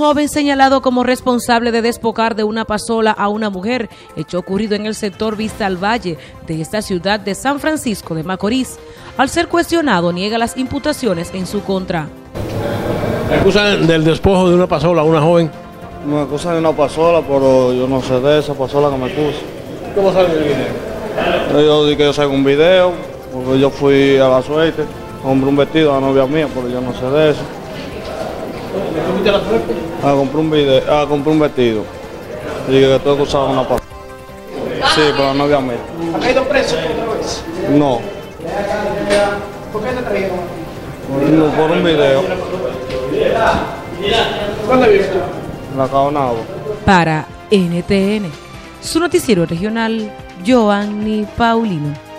joven señalado como responsable de despocar de una pasola a una mujer, hecho ocurrido en el sector Vista al Valle de esta ciudad de San Francisco de Macorís. Al ser cuestionado, niega las imputaciones en su contra. ¿Me acusan del despojo de una pasola a una joven? Me acusan de una pasola, pero yo no sé de esa pasola que me acusa. ¿Cómo sale el video? Yo dije que yo salgo un video, porque yo fui a la suerte, compré un vestido a la novia mía, pero yo no sé de eso. ¿Me tuviste la suerte? Ah, compré un, video, ah, compré un vestido. Dije que tú acusado una pasola. Sí, pero la novia mía. ¿Ha caído preso otra vez? No, ¿Por qué te trajeron? no, por un video. ¿Dónde vives tú? La Caonabo. Para NTN, su noticiero regional, Joanny Paulino.